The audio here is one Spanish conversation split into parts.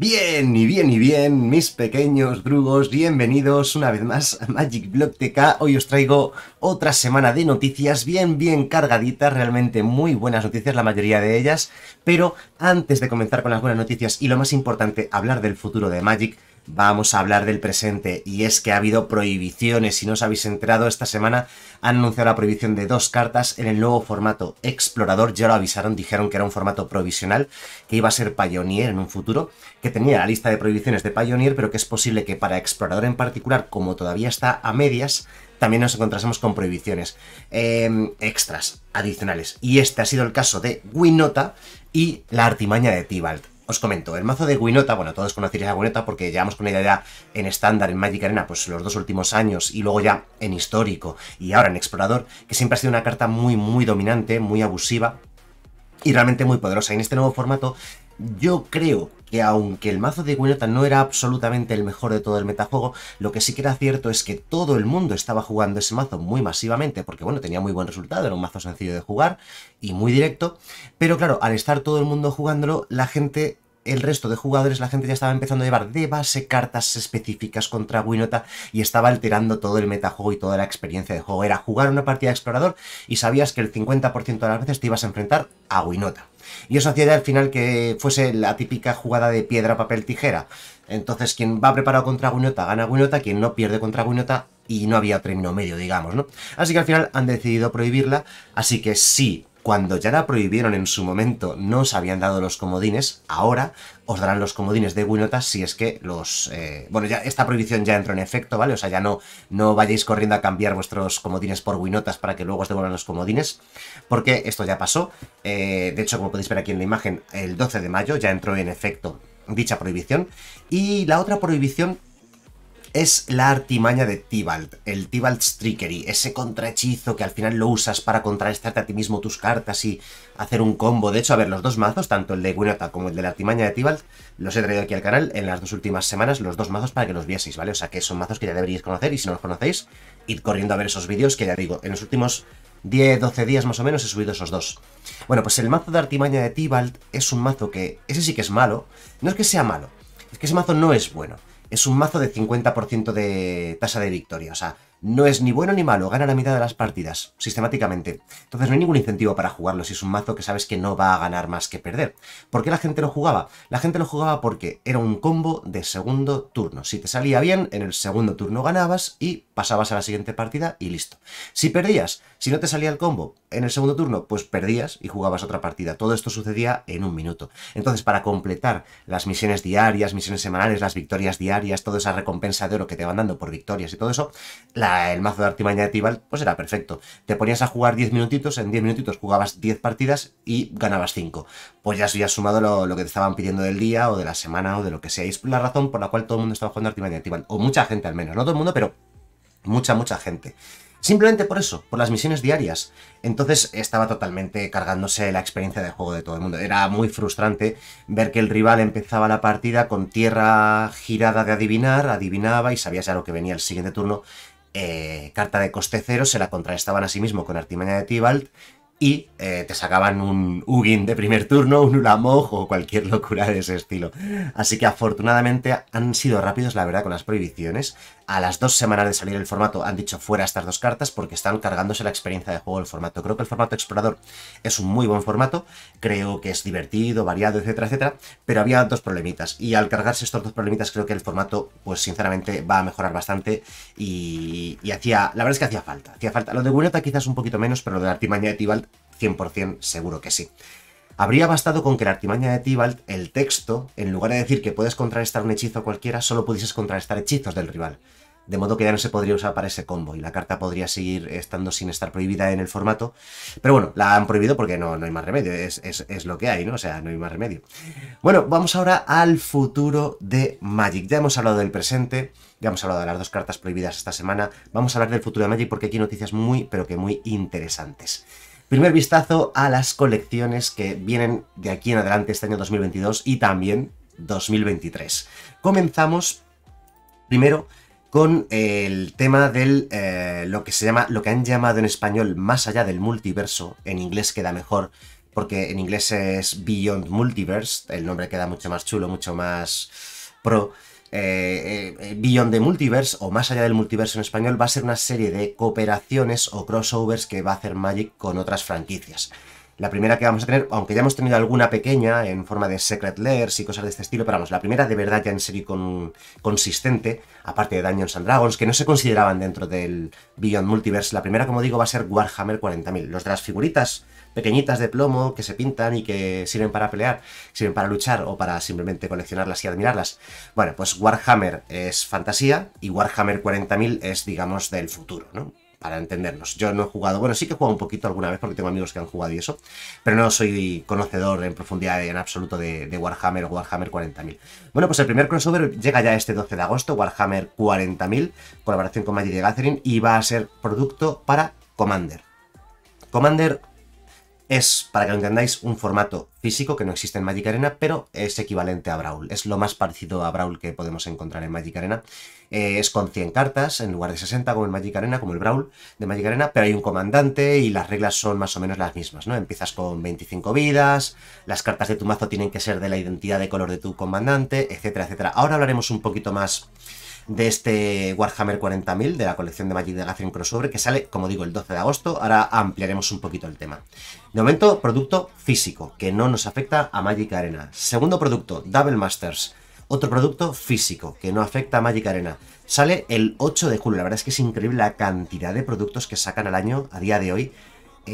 Bien y bien y bien, mis pequeños drugos, bienvenidos una vez más a Magic Block TK. Hoy os traigo otra semana de noticias bien, bien cargaditas, realmente muy buenas noticias, la mayoría de ellas. Pero antes de comenzar con las buenas noticias y lo más importante, hablar del futuro de Magic, vamos a hablar del presente. Y es que ha habido prohibiciones, si no os habéis enterado, esta semana han anunciado la prohibición de dos cartas en el nuevo formato Explorador. Ya lo avisaron, dijeron que era un formato provisional, que iba a ser Pioneer en un futuro, que tenía la lista de prohibiciones de Pioneer, pero que es posible que para Explorador en particular, como todavía está a medias, también nos encontrásemos con prohibiciones em, extras, adicionales. Y este ha sido el caso de Winota y la artimaña de Tibalt. Os comento, el mazo de Winota, bueno, todos conoceréis a Winota porque llevamos con ella ya en estándar, en Magic Arena, pues los dos últimos años y luego ya en histórico y ahora en explorador, que siempre ha sido una carta muy, muy dominante, muy abusiva y realmente muy poderosa. Y en este nuevo formato, yo creo que aunque el mazo de Winota no era absolutamente el mejor de todo el metajuego, lo que sí que era cierto es que todo el mundo estaba jugando ese mazo muy masivamente, porque bueno, tenía muy buen resultado, era un mazo sencillo de jugar y muy directo, pero claro, al estar todo el mundo jugándolo, la gente el resto de jugadores, la gente ya estaba empezando a llevar de base cartas específicas contra Winota y estaba alterando todo el metajuego y toda la experiencia de juego. Era jugar una partida de explorador y sabías que el 50% de las veces te ibas a enfrentar a Winota. Y eso hacía al final que fuese la típica jugada de piedra, papel, tijera. Entonces, quien va preparado contra Winota gana Winota, quien no pierde contra Winota y no había término medio, digamos, ¿no? Así que al final han decidido prohibirla, así que sí, cuando ya la prohibieron en su momento, no os habían dado los comodines, ahora os darán los comodines de Winota si es que los... Eh, bueno, ya esta prohibición ya entró en efecto, ¿vale? O sea, ya no, no vayáis corriendo a cambiar vuestros comodines por Winotas para que luego os devuelvan los comodines, porque esto ya pasó. Eh, de hecho, como podéis ver aquí en la imagen, el 12 de mayo ya entró en efecto dicha prohibición. Y la otra prohibición es la artimaña de Tibalt, el Tibalt Trickery, ese contrahechizo que al final lo usas para contrarrestarte a ti mismo tus cartas y hacer un combo. De hecho, a ver, los dos mazos, tanto el de Winota como el de la artimaña de Tibalt, los he traído aquí al canal en las dos últimas semanas, los dos mazos para que los vieseis, ¿vale? O sea que son mazos que ya deberíais conocer y si no los conocéis, id corriendo a ver esos vídeos que ya digo, en los últimos 10-12 días más o menos he subido esos dos. Bueno, pues el mazo de artimaña de Tibalt es un mazo que, ese sí que es malo, no es que sea malo, es que ese mazo no es bueno es un mazo de 50% de tasa de victoria. O sea, no es ni bueno ni malo, gana la mitad de las partidas, sistemáticamente. Entonces no hay ningún incentivo para jugarlo si es un mazo que sabes que no va a ganar más que perder. ¿Por qué la gente lo jugaba? La gente lo jugaba porque era un combo de segundo turno. Si te salía bien, en el segundo turno ganabas y pasabas a la siguiente partida y listo. Si perdías, si no te salía el combo en el segundo turno, pues perdías y jugabas otra partida. Todo esto sucedía en un minuto. Entonces, para completar las misiones diarias, misiones semanales, las victorias diarias, toda esa recompensa de oro que te van dando por victorias y todo eso, la el mazo de artimaña de Tibalt, pues era perfecto. Te ponías a jugar 10 minutitos, en 10 minutitos jugabas 10 partidas y ganabas 5. Pues ya has sumado lo, que te estaban pidiendo del día o de la semana o de lo que sea. Es la razón por la cual todo el mundo estaba jugando artimaña de Tibalt. O mucha gente al menos, no todo el mundo, pero mucha, mucha gente. Simplemente por eso, por las misiones diarias. Entonces estaba totalmente cargándose la experiencia de juego de todo el mundo. Era muy frustrante ver que el rival empezaba la partida con tierra girada de adivinar, adivinaba y sabías ya lo que venía el siguiente turno eh, carta de coste cero, se la contrarrestaban a sí mismo con Artimaña de Tibalt y eh, te sacaban un Ugin de primer turno, un Ulamog o cualquier locura de ese estilo. Así que afortunadamente han sido rápidos, la verdad, con las prohibiciones a las dos semanas de salir el formato han dicho fuera estas dos cartas porque están cargándose la experiencia de juego del formato. Creo que el formato explorador es un muy buen formato, creo que es divertido, variado, etcétera, etcétera, pero había dos problemitas y al cargarse estos dos problemitas creo que el formato, pues sinceramente, va a mejorar bastante y, hacía, la verdad es que hacía falta, hacía falta. Lo de Winota quizás un poquito menos, pero lo de artimaña de Tibalt 100% seguro que sí. Habría bastado con que la artimaña de Tibalt, el texto, en lugar de decir que puedes contrarrestar un hechizo cualquiera, solo pudieses contrarrestar hechizos del rival. De modo que ya no se podría usar para ese combo y la carta podría seguir estando sin estar prohibida en el formato. Pero bueno, la han prohibido porque no, no hay más remedio, es, es, lo que hay, ¿no? O sea, no hay más remedio. Bueno, vamos ahora al futuro de Magic. Ya hemos hablado del presente, ya hemos hablado de las dos cartas prohibidas esta semana. Vamos a hablar del futuro de Magic porque aquí hay noticias muy, pero que muy interesantes. Primer vistazo a las colecciones que vienen de aquí en adelante este año 2022 y también 2023. Comenzamos primero con el tema del eh, lo que se llama, lo que han llamado en español más allá del multiverso, en inglés queda mejor porque en inglés es Beyond Multiverse, el nombre queda mucho más chulo, mucho más pro. Eh, eh, Beyond the Multiverse o más allá del multiverso en español va a ser una serie de cooperaciones o crossovers que va a hacer Magic con otras franquicias. La primera que vamos a tener, aunque ya hemos tenido alguna pequeña en forma de Secret Layers y cosas de este estilo, pero vamos, la primera de verdad ya en serie con, consistente, aparte de Dungeons and Dragons, que no se consideraban dentro del Beyond Multiverse, la primera, como digo, va a ser Warhammer 40.000. Los de las figuritas pequeñitas de plomo que se pintan y que sirven para pelear, sirven para luchar o para simplemente coleccionarlas y admirarlas. Bueno, pues Warhammer es fantasía y Warhammer 40.000 es, digamos, del futuro, ¿no? Para entendernos. Yo no he jugado, bueno, sí que he jugado un poquito alguna vez porque tengo amigos que han jugado y eso, pero no soy conocedor en profundidad en absoluto de, Warhammer o Warhammer 40.000. Bueno, pues el primer crossover llega ya este 12 de agosto, Warhammer 40.000, colaboración con Magic the Gathering, y va a ser producto para Commander. Commander es, para que lo entendáis, un formato físico que no existe en Magic Arena, pero es equivalente a Brawl. Es lo más parecido a Brawl que podemos encontrar en Magic Arena. Eh, es con 100 cartas en lugar de 60 como en Magic Arena, como el Brawl de Magic Arena, pero hay un comandante y las reglas son más o menos las mismas, ¿no? Empiezas con 25 vidas, las cartas de tu mazo tienen que ser de la identidad de color de tu comandante, etcétera, etcétera. Ahora hablaremos un poquito más de este Warhammer 40.000 de la colección de Magic the Gathering Crossover que sale, como digo, el 12 de agosto. Ahora ampliaremos un poquito el tema. De momento, producto físico, que no nos afecta a Magic Arena. Segundo producto, Double Masters. Otro producto físico, que no afecta a Magic Arena. Sale el 8 de julio. La verdad es que es increíble la cantidad de productos que sacan al año a día de hoy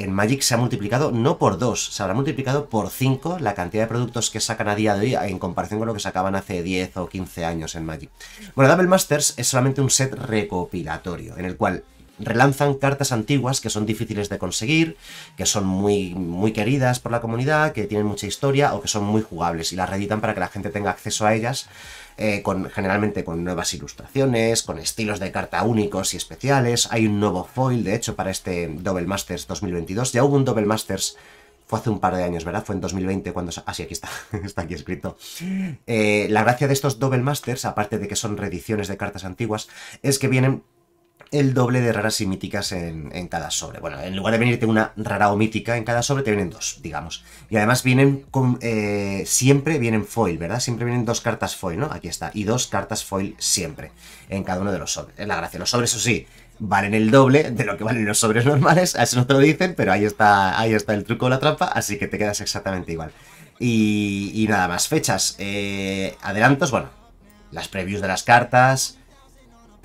en Magic se ha multiplicado no por 2, se habrá multiplicado por 5 la cantidad de productos que sacan a día de hoy en comparación con lo que sacaban hace 10 o 15 años en Magic. Bueno, Double Masters es solamente un set recopilatorio, en el cual relanzan cartas antiguas que son difíciles de conseguir, que son muy, muy queridas por la comunidad, que tienen mucha historia o que son muy jugables y las reeditan para que la gente tenga acceso a ellas eh, con, generalmente con nuevas ilustraciones, con estilos de carta únicos y especiales. Hay un nuevo foil, de hecho, para este Double Masters 2022. Ya hubo un Double Masters fue hace un par de años, ¿verdad? Fue en 2020 cuando... Ah, sí, aquí está, está aquí escrito. Eh, la gracia de estos Double Masters, aparte de que son reediciones de cartas antiguas, es que vienen el doble de raras y míticas en, cada sobre. Bueno, en lugar de venirte una rara o mítica en cada sobre, te vienen dos, digamos. Y además vienen con... Eh, siempre vienen foil, ¿verdad? Siempre vienen dos cartas foil, ¿no? Aquí está. Y dos cartas foil siempre, en cada uno de los sobres. Es la gracia. Los sobres, eso sí, valen el doble de lo que valen los sobres normales. A eso no te lo dicen, pero ahí está, ahí está el truco de la trampa, así que te quedas exactamente igual. Y, nada más. Fechas. Eh, adelantos, bueno. Las previews de las cartas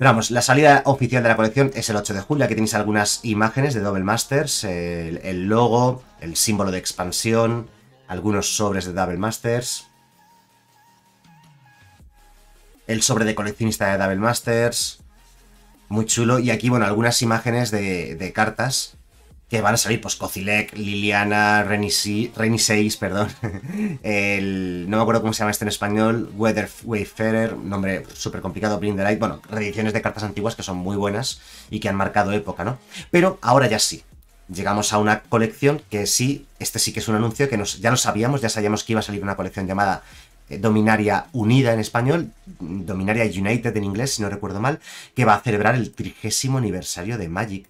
pero vamos, la salida oficial de la colección es el 8 de julio. Aquí tenéis algunas imágenes de Double Masters, el, logo, el símbolo de expansión, algunos sobres de Double Masters. El sobre de coleccionista de Double Masters. Muy chulo. Y aquí, bueno, algunas imágenes de, de cartas que van a salir, pues Cocilec, Liliana, Reni 6, perdón, el, no me acuerdo cómo se llama este en español, Weather Wayfarer, nombre súper complicado, Bring the Light, bueno, reediciones de cartas antiguas que son muy buenas y que han marcado época, ¿no? Pero ahora ya sí, llegamos a una colección que sí, este sí que es un anuncio que nos, ya lo sabíamos, ya sabíamos que iba a salir una colección llamada eh, Dominaria Unida en español, Dominaria United en inglés, si no recuerdo mal, que va a celebrar el trigésimo aniversario de Magic.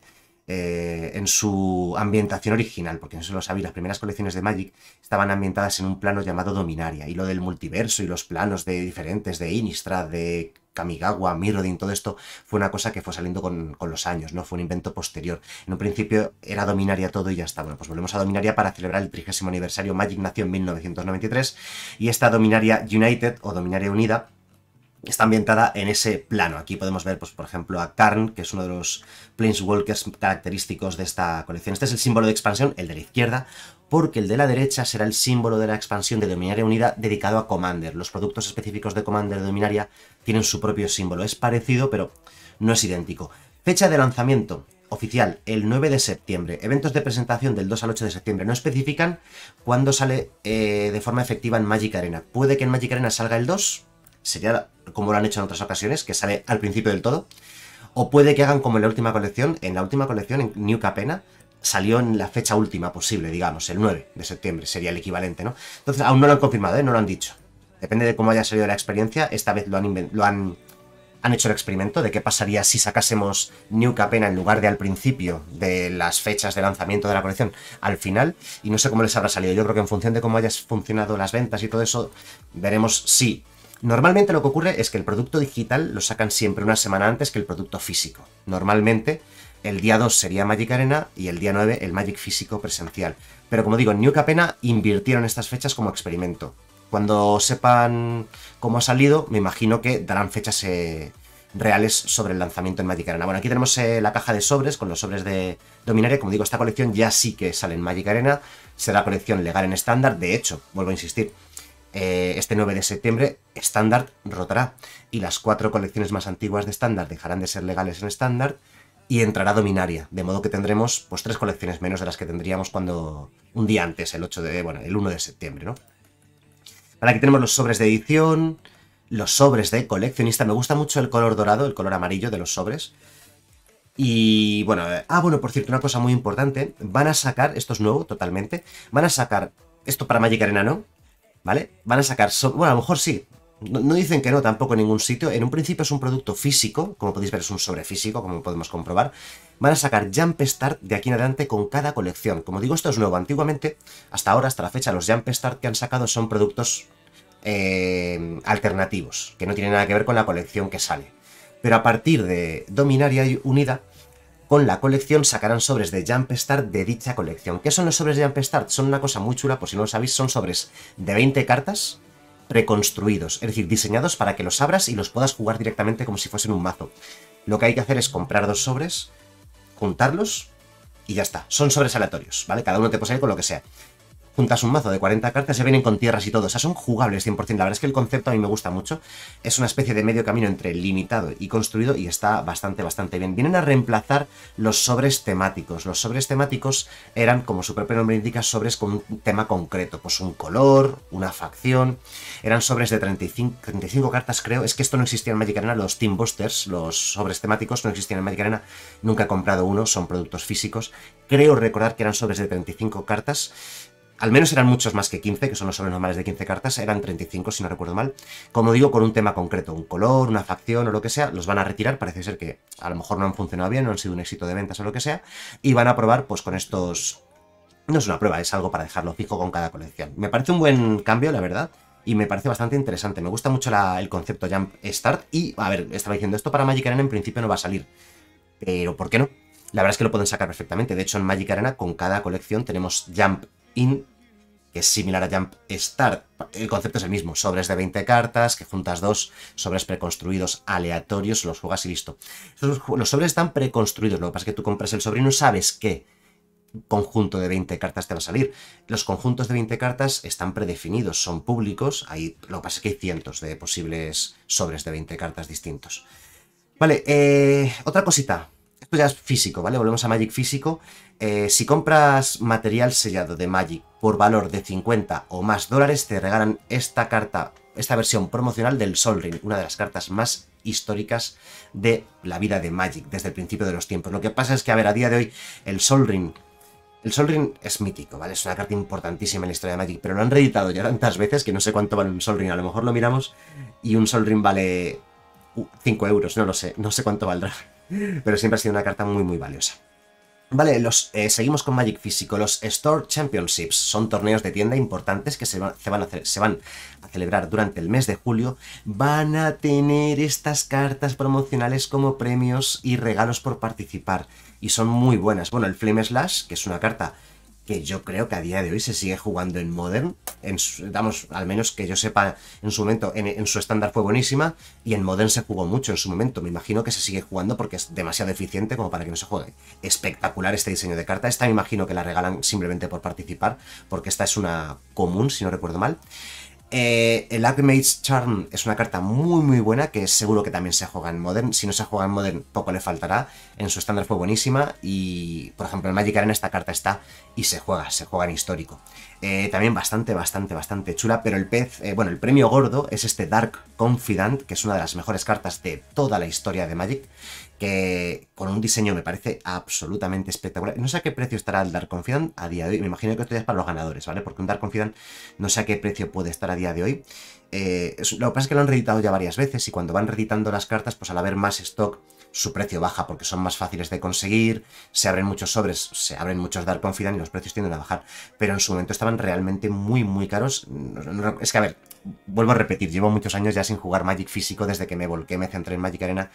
Eh, en su ambientación original, porque no se lo sabéis, las primeras colecciones de Magic estaban ambientadas en un plano llamado Dominaria, y lo del multiverso y los planos de diferentes de Innistrad, de Kamigawa, Mirrodin, todo esto fue una cosa que fue saliendo con, los años, no fue un invento posterior. En un principio era Dominaria todo y ya está. Bueno, pues volvemos a Dominaria para celebrar el trigésimo aniversario. Magic nació en 1993 y esta Dominaria United o Dominaria Unida está ambientada en ese plano. Aquí podemos ver, pues, por ejemplo, a Karn, que es uno de los Planeswalkers característicos de esta colección. Este es el símbolo de expansión, el de la izquierda, porque el de la derecha será el símbolo de la expansión de Dominaria Unida dedicado a Commander. Los productos específicos de Commander de Dominaria tienen su propio símbolo. Es parecido, pero no es idéntico. Fecha de lanzamiento oficial, el 9 de septiembre. Eventos de presentación del 2 al 8 de septiembre. No especifican cuándo sale eh, de forma efectiva en Magic Arena. Puede que en Magic Arena salga el 2, sería como lo han hecho en otras ocasiones, que sale al principio del todo. O puede que hagan como en la última colección. En la última colección, en New Capena, salió en la fecha última posible, digamos, el 9 de septiembre, sería el equivalente, ¿no? Entonces, aún no lo han confirmado, ¿eh? no lo han dicho. Depende de cómo haya salido la experiencia, esta vez lo han, lo han han hecho el experimento de qué pasaría si sacásemos New Capena en lugar de al principio de las fechas de lanzamiento de la colección al final y no sé cómo les habrá salido. Yo creo que en función de cómo hayas funcionado las ventas y todo eso, veremos si... Normalmente lo que ocurre es que el producto digital lo sacan siempre una semana antes que el producto físico. Normalmente el día 2 sería Magic Arena y el día 9 el Magic físico presencial. Pero como digo, New Capena invirtieron estas fechas como experimento. Cuando sepan cómo ha salido, me imagino que darán fechas eh, reales sobre el lanzamiento en Magic Arena. Bueno, aquí tenemos eh, la caja de sobres con los sobres de Dominaria. Como digo, esta colección ya sí que sale en Magic Arena. Será colección legal en estándar. De hecho, vuelvo a insistir, eh, este 9 de septiembre estándar rotará. Y las cuatro colecciones más antiguas de estándar dejarán de ser legales en estándar y entrará Dominaria, de modo que tendremos pues tres colecciones menos de las que tendríamos cuando un día antes, el 8 de, bueno, el 1 de septiembre, ¿no? Ahora aquí tenemos los sobres de edición, los sobres de coleccionista. Me gusta mucho el color dorado, el color amarillo de los sobres. Y bueno, eh, ah, bueno, por cierto, una cosa muy importante. Van a sacar, esto es nuevo totalmente, van a sacar, esto para Magic Arena no, ¿vale? Van a sacar, bueno, a lo mejor sí, no, dicen que no tampoco en ningún sitio. En un principio es un producto físico, como podéis ver es un sobre físico, como podemos comprobar. Van a sacar Jump Start de aquí en adelante con cada colección. Como digo, esto es nuevo. Antiguamente, hasta ahora, hasta la fecha, los Jump Start que han sacado son productos eh, alternativos, que no tienen nada que ver con la colección que sale. Pero a partir de Dominaria Unida, con la colección sacarán sobres de Jump Start de dicha colección. ¿Qué son los sobres de Jump Start? Son una cosa muy chula, por si no lo sabéis, son sobres de 20 cartas preconstruidos, es decir, diseñados para que los abras y los puedas jugar directamente como si fuesen un mazo. Lo que hay que hacer es comprar dos sobres, juntarlos y ya está. Son sobres aleatorios, ¿vale? Cada uno te puede salir con lo que sea juntas un mazo de 40 cartas, ya vienen con tierras y todo. O sea, son jugables 100%. La verdad es que el concepto a mí me gusta mucho. Es una especie de medio camino entre limitado y construido y está bastante, bastante bien. Vienen a reemplazar los sobres temáticos. Los sobres temáticos eran, como su propio nombre indica, sobres con un tema concreto. Pues un color, una facción. Eran sobres de 35, 35 cartas, creo. Es que esto no existía en Magic Arena. Los Team Busters, los sobres temáticos, no existían en Magic Arena. Nunca he comprado uno, son productos físicos. Creo recordar que eran sobres de 35 cartas. Al menos eran muchos más que 15, que son los sobres normales de 15 cartas, eran 35 si no recuerdo mal. Como digo, con un tema concreto, un color, una facción o lo que sea, los van a retirar, parece ser que a lo mejor no han funcionado bien, no han sido un éxito de ventas o lo que sea, y van a probar pues con estos... No es una prueba, es algo para dejarlo fijo con cada colección. Me parece un buen cambio, la verdad, y me parece bastante interesante. Me gusta mucho el concepto Jump Start y, a ver, estaba diciendo esto para Magic Arena en principio no va a salir, pero ¿por qué no? La verdad es que lo pueden sacar perfectamente. De hecho, en Magic Arena, con cada colección tenemos Jump In que es similar a Jump Start. El concepto es el mismo, sobres de 20 cartas, que juntas dos sobres preconstruidos aleatorios, los juegas y listo. Los sobres están preconstruidos, lo que pasa es que tú compras el sobre y no sabes qué conjunto de 20 cartas te va a salir. Los conjuntos de 20 cartas están predefinidos, son públicos, ahí lo que pasa es que hay cientos de posibles sobres de 20 cartas distintos. Vale, eh, otra cosita, esto ya es físico, ¿vale? Volvemos a Magic físico. Eh, si compras material sellado de Magic por valor de 50 o más dólares, te regalan esta carta, esta versión promocional del Sol Ring, una de las cartas más históricas de la vida de Magic desde el principio de los tiempos. Lo que pasa es que, a ver, a día de hoy, el Sol Ring el Sol Ring es mítico, ¿vale? Es una carta importantísima en la historia de Magic, pero lo han reeditado ya tantas veces que no sé cuánto vale un Sol Ring. A lo mejor lo miramos y un Sol Ring vale 5 euros, no lo sé, no sé cuánto valdrá. Pero siempre ha sido una carta muy, muy valiosa. Vale, los, eh, seguimos con Magic Físico. Los Store Championships son torneos de tienda importantes que se van, a se van, a celebrar durante el mes de julio. Van a tener estas cartas promocionales como premios y regalos por participar. Y son muy buenas. Bueno, el Flame Slash, que es una carta que yo creo que a día de hoy se sigue jugando en Modern. En al menos que yo sepa, en su momento, en, su estándar fue buenísima y en Modern se jugó mucho en su momento. Me imagino que se sigue jugando porque es demasiado eficiente como para que no se juegue. Espectacular este diseño de carta. Esta me imagino que la regalan simplemente por participar, porque esta es una común, si no recuerdo mal. Eh, el Alchemist's Charm es una carta muy muy buena que seguro que también se juega en Modern. Si no se juega en Modern, poco le faltará. En su estándar fue buenísima y, por ejemplo, en Magic Arena esta carta está y se juega, se juega en histórico. Eh, también bastante, bastante, bastante chula, pero el pez, eh, bueno, el premio gordo es este Dark Confidant, que es una de las mejores cartas de toda la historia de Magic que con un diseño me parece absolutamente espectacular. No sé a qué precio estará el Dark Confidant a día de hoy. Me imagino que esto ya es para los ganadores, ¿vale? Porque un Dark Confidant no sé a qué precio puede estar a día de hoy. Eh, lo que pasa es que lo han reeditado ya varias veces y cuando van reeditando las cartas, pues al haber más stock, su precio baja porque son más fáciles de conseguir, se abren muchos sobres, se abren muchos Dark Confidant y los precios tienden a bajar. Pero en su momento estaban realmente muy, muy caros. Es que, a ver, vuelvo a repetir, llevo muchos años ya sin jugar Magic físico desde que me volqué, me centré en Magic Arena,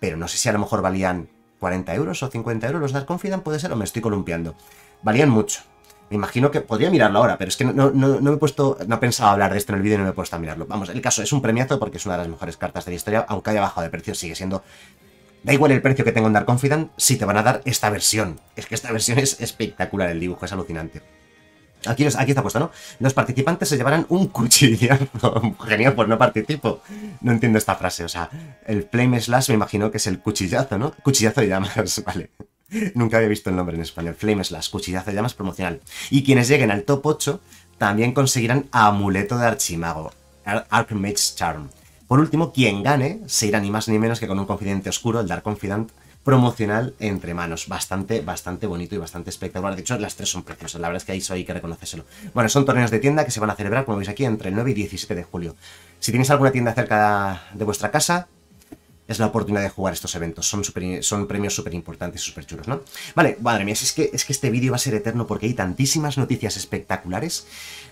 pero no sé si a lo mejor valían 40 euros o 50 euros los Dark Confidant, puede ser, o me estoy columpiando. Valían mucho. Me imagino que podría mirarlo ahora, pero es que no, me he puesto, no he pensado hablar de esto en el vídeo y no me he puesto a mirarlo. Vamos, el caso es un premiazo porque es una de las mejores cartas de la historia, aunque haya bajado de precio, sigue siendo Da igual el precio que tengo en Dark Confidant, si te van a dar esta versión. Es que esta versión es espectacular, el dibujo es alucinante. Aquí, aquí está puesto, ¿no? Los participantes se llevarán un cuchillazo. Genial, pues no participo. No entiendo esta frase, o sea, el Flame Slash me imagino que es el cuchillazo, ¿no? Cuchillazo de llamas, vale. Nunca había visto el nombre en español. Flame Slash, cuchillazo de llamas promocional. Y quienes lleguen al top 8 también conseguirán amuleto de archimago, Archmage's Charm. Por último, quien gane se irá ni más ni menos que con un confidente oscuro, el Dark Confidant, promocional entre manos. Bastante, bastante bonito y bastante espectacular. De hecho, las tres son preciosas. La verdad es que ahí eso hay que reconocérselo. Bueno, son torneos de tienda que se van a celebrar, como veis aquí, entre el 9 y 17 de julio. Si tenéis alguna tienda cerca de vuestra casa, es la oportunidad de jugar estos eventos. Son, premios súper importantes y súper chulos, ¿no? Vale, madre mía, es que, es que este vídeo va a ser eterno porque hay tantísimas noticias espectaculares.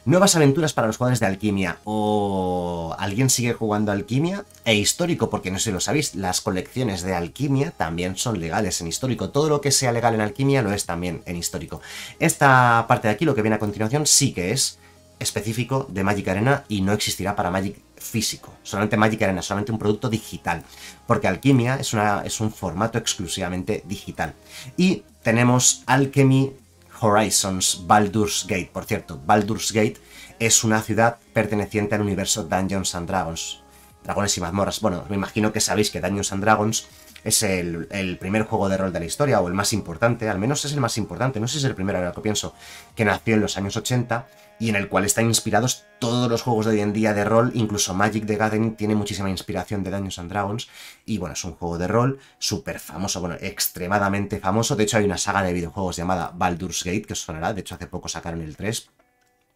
Nuevas aventuras para los jugadores de Alquimia. O alguien sigue jugando Alquimia. E histórico, porque no sé si lo sabéis, las colecciones de Alquimia también son legales en histórico. Todo lo que sea legal en Alquimia lo es también en histórico. Esta parte de aquí, lo que viene a continuación, sí que es específico de Magic Arena y no existirá para Magic físico, solamente Magic Arena, solamente un producto digital, porque Alquimia es, una, es un formato exclusivamente digital. Y tenemos Alchemy Horizons Baldur's Gate, por cierto, Baldur's Gate es una ciudad perteneciente al universo Dungeons and Dragons, Dragones y mazmorras. Bueno, me imagino que sabéis que Dungeons and Dragons es el, primer juego de rol de la historia, o el más importante, al menos es el más importante, no sé si es el primero, ahora que pienso, que nació en los años 80 y en el cual están inspirados todos los juegos de hoy en día de rol, incluso Magic the Gathering tiene muchísima inspiración de Dungeons and Dragons, y bueno, es un juego de rol súper famoso, bueno, extremadamente famoso, de hecho hay una saga de videojuegos llamada Baldur's Gate, que os sonará, de hecho hace poco sacaron el 3,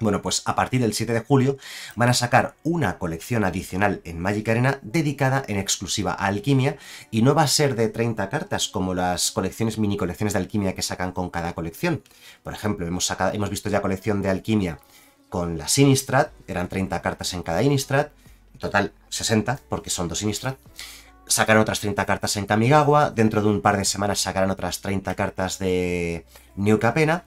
bueno, pues a partir del 7 de julio van a sacar una colección adicional en Magic Arena dedicada en exclusiva a alquimia y no va a ser de 30 cartas como las colecciones, mini colecciones de alquimia que sacan con cada colección. Por ejemplo, hemos, sacado, hemos visto ya colección de alquimia con la Sinistrat, eran 30 cartas en cada Innistrad, en total 60 porque son dos Innistrad. Sacarán otras 30 cartas en Kamigawa, dentro de un par de semanas sacarán otras 30 cartas de New Capena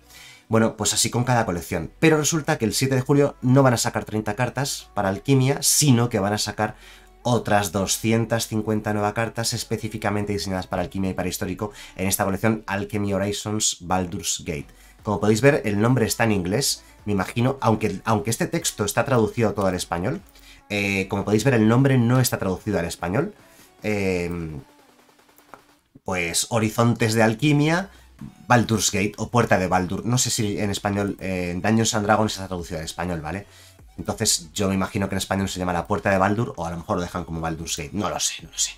bueno, pues así con cada colección. Pero resulta que el 7 de julio no van a sacar 30 cartas para alquimia, sino que van a sacar otras 250 nuevas cartas específicamente diseñadas para alquimia y para histórico en esta colección Alchemy Horizons Baldur's Gate. Como podéis ver, el nombre está en inglés, me imagino, aunque, aunque este texto está traducido todo al español, eh, como podéis ver, el nombre no está traducido al español. Eh, pues Horizontes de Alquimia, Baldur's Gate o Puerta de Baldur. No sé si en español, en eh, Dungeons and Dragons está traducido al español, ¿vale? Entonces yo me imagino que en español se llama la Puerta de Baldur o a lo mejor lo dejan como Baldur's Gate. No lo sé, no lo sé.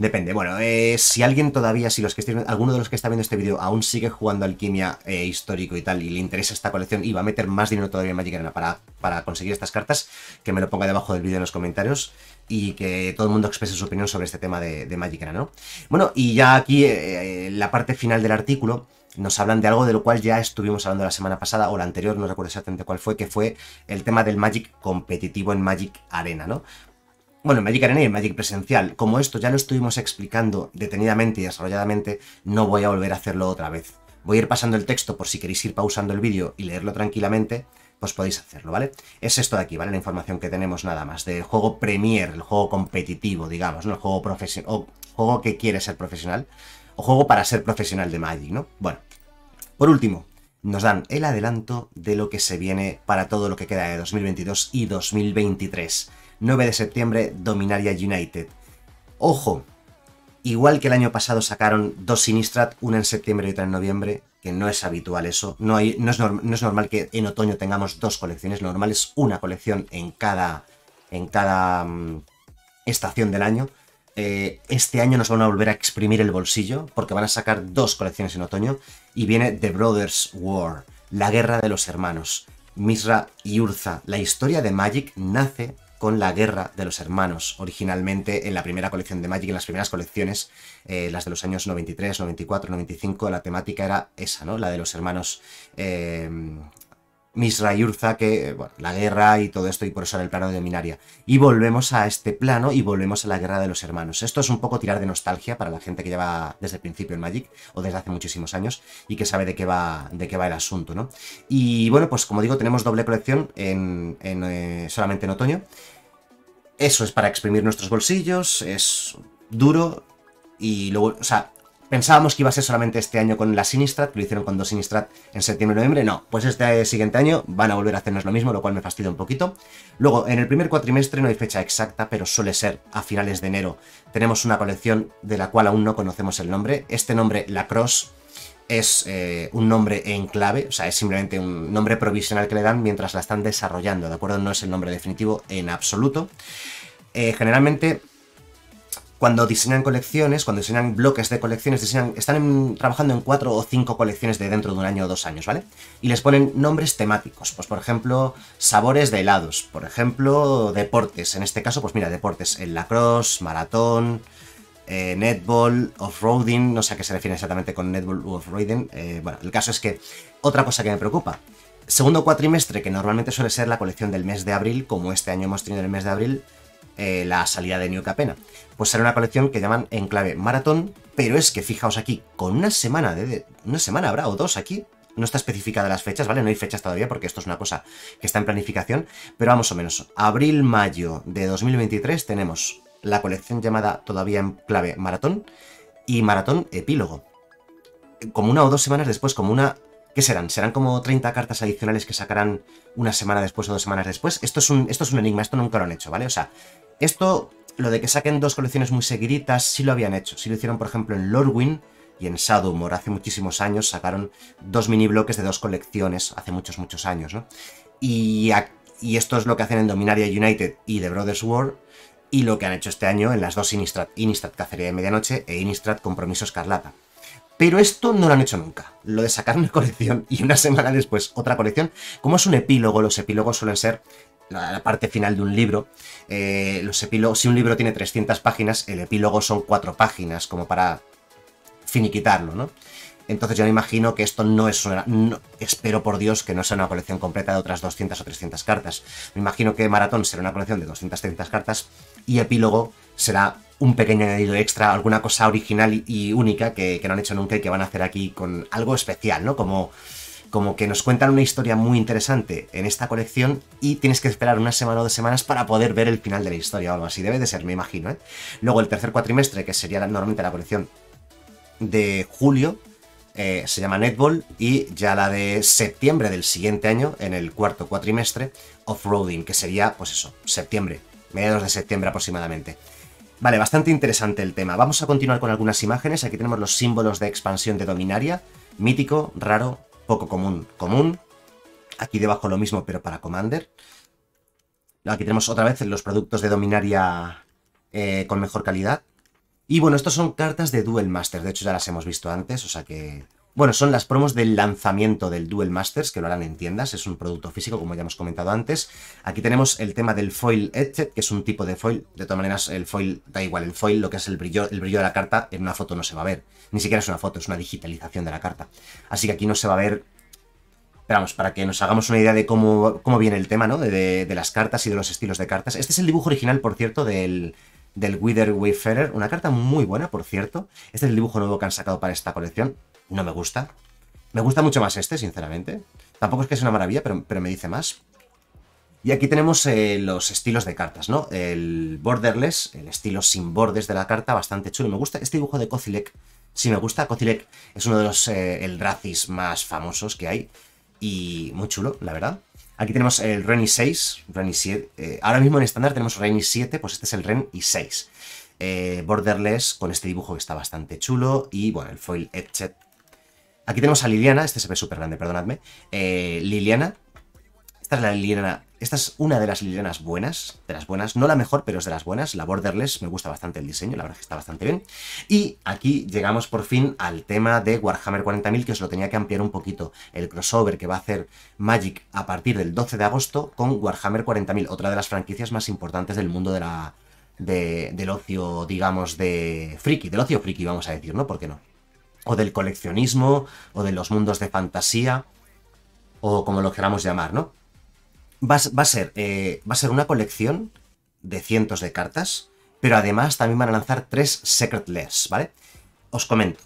Depende. Bueno, eh, si alguien todavía, si los que alguno de los que está viendo este vídeo aún sigue jugando alquimia eh, histórico y tal, y le interesa esta colección y va a meter más dinero todavía en Magic Arena para, para conseguir estas cartas, que me lo ponga debajo del vídeo en los comentarios y que todo el mundo exprese su opinión sobre este tema de, Magic Arena, ¿no? Bueno, y ya aquí, eh, la parte final del artículo, nos hablan de algo de lo cual ya estuvimos hablando la semana pasada o la anterior, no recuerdo exactamente cuál fue, que fue el tema del Magic competitivo en Magic Arena, ¿no? Bueno, en Magic Arena y Magic presencial. Como esto ya lo estuvimos explicando detenidamente y desarrolladamente, no voy a volver a hacerlo otra vez. Voy a ir pasando el texto por si queréis ir pausando el vídeo y leerlo tranquilamente, pues podéis hacerlo, ¿vale? Es esto de aquí, ¿vale? La información que tenemos nada más, del juego Premier, el juego competitivo, digamos, ¿no? El juego profesional, o juego que quiere ser profesional, o juego para ser profesional de Magic, ¿no? Bueno, por último, nos dan el adelanto de lo que se viene para todo lo que queda de 2022 y 2023. 9 de septiembre, Dominaria United. Ojo, igual que el año pasado sacaron dos Sinistrat, una en septiembre y otra en noviembre, que no es habitual eso, no, hay, no, es, no es normal que en otoño tengamos dos colecciones, lo normal es una colección en cada, en cada mm, estación del año. eh, este año nos van a volver a exprimir el bolsillo porque van a sacar dos colecciones en otoño y viene The Brothers War, la guerra de los hermanos. Misra y Urza. La historia de Magic nace con la guerra de los hermanos, originalmente en la primera colección de Magic, en las primeras colecciones, eh, las de los años 93, 94, 95, la temática era esa, ¿no? La de los hermanos eh, Misra Urza, que, bueno, la guerra y todo esto, y por eso era el plano de Dominaria. Y volvemos a este plano y volvemos a la guerra de los hermanos. Esto es un poco tirar de nostalgia para la gente que lleva desde el principio en Magic, o desde hace muchísimos años, y que sabe de qué va, de qué va el asunto, ¿no? Y bueno, pues como digo, tenemos doble colección en, eh, solamente en otoño. Eso es para exprimir nuestros bolsillos, es duro, y luego, o sea, Pensábamos que iba a ser solamente este año con la Sinistrat, que lo hicieron con dos Sinistrat en septiembre y noviembre. No, pues este siguiente año van a volver a hacernos lo mismo, lo cual me fastidia un poquito. Luego, en el primer cuatrimestre no hay fecha exacta, pero suele ser a finales de enero. Tenemos una colección de la cual aún no conocemos el nombre. Este nombre, La Cross, es eh, un nombre en clave, o sea, es simplemente un nombre provisional que le dan mientras la están desarrollando, ¿de acuerdo? No es el nombre definitivo en absoluto. Eh, generalmente cuando diseñan colecciones, cuando diseñan bloques de colecciones, están trabajando en cuatro o cinco colecciones de dentro de un año o dos años, ¿vale? Y les ponen nombres temáticos, pues por ejemplo, sabores de helados, por ejemplo, deportes, en este caso, pues mira, deportes, el lacrosse, maratón, eh, netball, off-roading, no sé a qué se refiere exactamente con netball u off-roading, eh, bueno, el caso es que otra cosa que me preocupa, segundo cuatrimestre, que normalmente suele ser la colección del mes de abril, como este año hemos tenido el mes de abril, eh, la salida de New Capena. Pues será una colección que llaman en clave maratón, pero es que fijaos aquí, con una semana de, una semana habrá o dos aquí, no está especificada las fechas, ¿vale? No hay fechas todavía porque esto es una cosa que está en planificación, pero vamos o menos, abril-mayo de 2023 tenemos la colección llamada todavía en clave maratón y maratón epílogo. Como una o dos semanas después, como una ¿Qué serán? ¿Serán como 30 cartas adicionales que sacarán una semana después o dos semanas después? Esto es un, esto es un enigma, esto nunca lo han hecho, ¿vale? O sea, esto, lo de que saquen dos colecciones muy seguiditas, sí lo habían hecho. Sí lo hicieron, por ejemplo, en Lorwyn y en Shadowmoor. Hace muchísimos años sacaron dos mini bloques de dos colecciones, hace muchos, muchos años, ¿no? Y, esto es lo que hacen en Dominaria United y The Brothers War, y lo que han hecho este año en las dos Innistrad, Innistrad Cacería de Medianoche e Innistrad Compromiso Escarlata. Pero esto no lo han hecho nunca. Lo de sacar una colección y una semana después otra colección, como es un epílogo, los epílogos suelen ser la, parte final de un libro. Eh, los epílogos, si un libro tiene 300 páginas, el epílogo son 4 páginas, como para finiquitarlo, ¿no? Entonces yo me imagino que esto no es una... espero por Dios que no sea una colección completa de otras 200 o 300 cartas. Me imagino que Maratón será una colección de 200 300 cartas y Epílogo será un pequeño añadido extra, alguna cosa original y única que, no han hecho nunca y que van a hacer aquí con algo especial, ¿no? Como, como que nos cuentan una historia muy interesante en esta colección y tienes que esperar una semana o dos semanas para poder ver el final de la historia o algo así. Debe de ser, me imagino, ¿eh? Luego el tercer cuatrimestre, que sería normalmente la colección de julio, eh, se llama Netball y ya la de septiembre del siguiente año, en el cuarto cuatrimestre, Off-Roading, que sería, pues eso, septiembre, mediados de septiembre aproximadamente. Vale, bastante interesante el tema. Vamos a continuar con algunas imágenes. Aquí tenemos los símbolos de expansión de Dominaria. Mítico, raro, poco común, común. Aquí debajo lo mismo, pero para Commander. Aquí tenemos otra vez los productos de Dominaria eh, con mejor calidad. Y bueno, estos son cartas de Duel Master. De hecho, ya las hemos visto antes, o sea que bueno, son las promos del lanzamiento del Duel Masters, que lo harán en tiendas, es un producto físico, como ya hemos comentado antes. Aquí tenemos el tema del foil etchet, que es un tipo de foil. De todas maneras, el foil, da igual, el foil, lo que es el brillo, el brillo de la carta, en una foto no se va a ver. Ni siquiera es una foto, es una digitalización de la carta. Así que aquí no se va a ver pero vamos, para que nos hagamos una idea de cómo, cómo viene el tema, ¿no? De, de, las cartas y de los estilos de cartas. Este es el dibujo original, por cierto, del, del Wither Wayfarer. Una carta muy buena, por cierto. Este es el dibujo nuevo que han sacado para esta colección no me gusta. Me gusta mucho más este, sinceramente. Tampoco es que sea una maravilla, pero, pero me dice más. Y aquí tenemos eh, los estilos de cartas, ¿no? El borderless, el estilo sin bordes de la carta, bastante chulo. Me gusta este dibujo de Kozilek. Sí, me gusta. Kozilek es uno de los eh, más famosos que hay. Y muy chulo, la verdad. Aquí tenemos el Ren 6, Ren 7. Eh, ahora mismo en estándar tenemos Ren 7, pues este es el Ren y 6. borderless, con este dibujo que está bastante chulo. Y bueno, el foil etchet Aquí tenemos a Liliana, este se ve súper grande, perdonadme. Eh, Liliana, esta es la Liliana esta es una de las Lilianas buenas, de las buenas, no la mejor, pero es de las buenas. La Borderless me gusta bastante el diseño, la verdad que está bastante bien. Y aquí llegamos por fin al tema de Warhammer 40.000, que os lo tenía que ampliar un poquito. El crossover que va a hacer Magic a partir del 12 de agosto con Warhammer 40.000, otra de las franquicias más importantes del mundo de la, del ocio, digamos, de friki, del ocio friki, vamos a decir, ¿no? ¿Por qué no? O del coleccionismo, o de los mundos de fantasía, o como lo queramos llamar, ¿no? Va, a ser, eh, va a ser una colección de cientos de cartas, pero además también van a lanzar tres Secret Lairs, ¿vale? Os comento.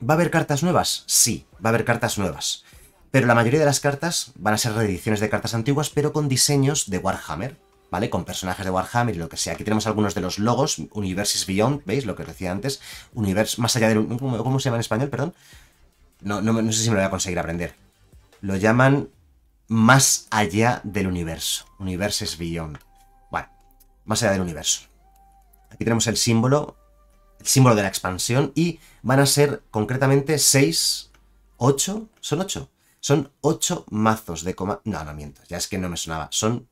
¿Va a haber cartas nuevas? Sí, va a haber cartas nuevas. Pero la mayoría de las cartas van a ser reediciones de cartas antiguas, pero con diseños de Warhammer, ¿vale? Con personajes de Warhammer y lo que sea. Aquí tenemos algunos de los logos, Universes Beyond, ¿veis? Lo que os decía antes. Universe, más allá del... ¿Cómo, se llama en español, perdón? No, no, no sé si me lo voy a conseguir aprender. Lo llaman más allá del universo. Universes Beyond. Bueno, más allá del universo. Aquí tenemos el símbolo, el símbolo de la expansión y van a ser concretamente 6, 8, son 8. Son 8 mazos de coma... No, no miento, ya es que no me sonaba. Son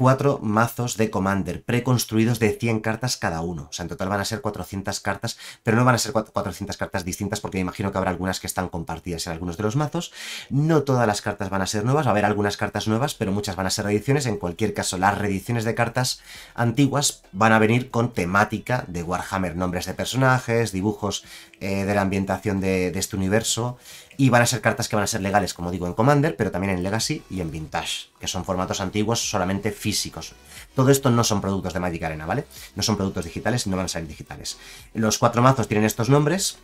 cuatro mazos de Commander preconstruidos de 100 cartas cada uno. O sea, en total van a ser 400 cartas, pero no van a ser 400 cartas distintas porque me imagino que habrá algunas que están compartidas en algunos de los mazos. No todas las cartas van a ser nuevas, va a haber algunas cartas nuevas, pero muchas van a ser reediciones. En cualquier caso, las reediciones de cartas antiguas van a venir con temática de Warhammer, nombres de personajes, dibujos eh, de la ambientación de este universo y van a ser cartas que van a ser legales, como digo, en Commander, pero también en Legacy y en Vintage, que son formatos antiguos solamente físicos. Todo esto no son productos de Magic Arena, ¿vale? No son productos digitales y no van a ser digitales. Los cuatro mazos tienen estos nombres,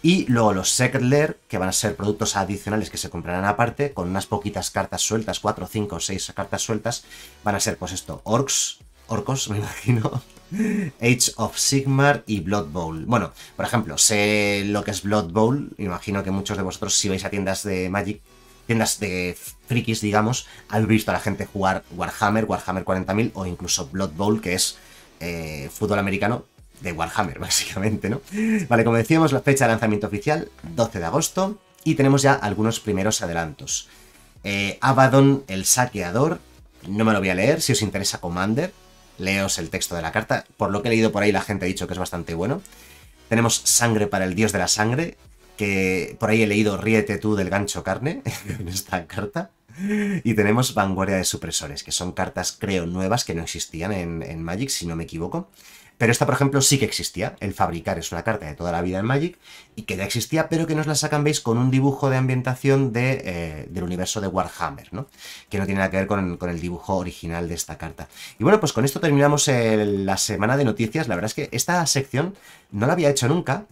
y luego los Secret Lair, que van a ser productos adicionales que se comprarán aparte, con unas poquitas cartas sueltas, 4, 5, 6 cartas sueltas, van a ser pues esto, Orcs, Orcos, me imagino, Age of Sigmar y Blood Bowl. Bueno, por ejemplo, sé lo que es Blood Bowl. Imagino que muchos de vosotros, si vais a tiendas de Magic, tiendas de frikis, digamos, habéis visto a la gente jugar Warhammer, Warhammer 40.000 o incluso Blood Bowl, que es eh, fútbol americano de Warhammer, básicamente, ¿no? Vale, como decíamos, la fecha de lanzamiento oficial, 12 de agosto, y tenemos ya algunos primeros adelantos. Eh, Abaddon, el saqueador, no me lo voy a leer, si os interesa Commander, leos el texto de la carta. Por lo que he leído por ahí, la gente ha dicho que es bastante bueno. Tenemos Sangre para el Dios de la Sangre, que por ahí he leído Ríete tú del gancho carne en esta carta. Y tenemos Vanguardia de Supresores, que son cartas, creo, nuevas que no existían en, en Magic, si no me equivoco. Pero esta, por ejemplo, sí que existía. El fabricar es una carta de toda la vida en Magic y que ya existía, pero que nos la sacan, veis, con un dibujo de ambientación de, eh, del universo de Warhammer, ¿no? Que no tiene nada que ver con, el dibujo original de esta carta. Y bueno, pues con esto terminamos la semana de noticias. La verdad es que esta sección no la había hecho nunca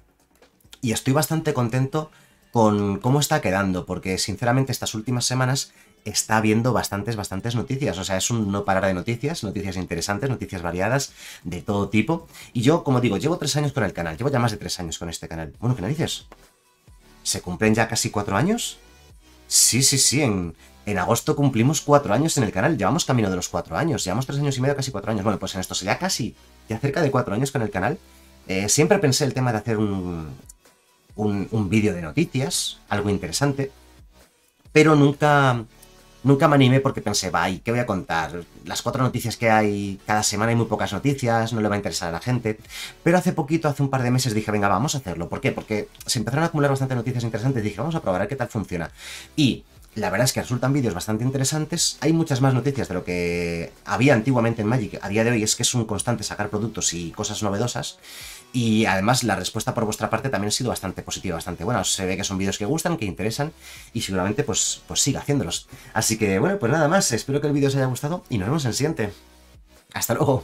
y estoy bastante contento con cómo está quedando, porque sinceramente estas últimas semanas está habiendo bastantes, bastantes noticias. O sea, es un no parar de noticias, noticias interesantes, noticias variadas, de todo tipo. Y yo, como digo, llevo tres años con el canal, llevo ya más de tres años con este canal. Bueno, ¿qué narices? ¿Se cumplen ya casi cuatro años? Sí, sí, sí, en, en agosto cumplimos cuatro años en el canal, llevamos camino de los cuatro años, llevamos tres años y medio, casi cuatro años. Bueno, pues en esto ya casi, ya cerca de cuatro años con el canal. Eh, siempre pensé el tema de hacer un, un, un vídeo de noticias, algo interesante, pero nunca, Nunca me animé porque pensé, ¿y qué voy a contar? Las cuatro noticias que hay cada semana hay muy pocas noticias, no le va a interesar a la gente. Pero hace poquito, hace un par de meses, dije, venga, vamos a hacerlo. ¿Por qué? Porque se empezaron a acumular bastantes noticias interesantes. Dije, vamos a probar a qué tal funciona. Y la verdad es que resultan vídeos bastante interesantes. Hay muchas más noticias de lo que había antiguamente en Magic. A día de hoy es que es un constante sacar productos y cosas novedosas. Y además la respuesta por vuestra parte también ha sido bastante positiva, bastante buena. Se ve que son vídeos que gustan, que interesan y seguramente pues, pues siga haciéndolos. Así que bueno, pues nada más, espero que el vídeo os haya gustado y nos vemos en el siguiente. Hasta luego.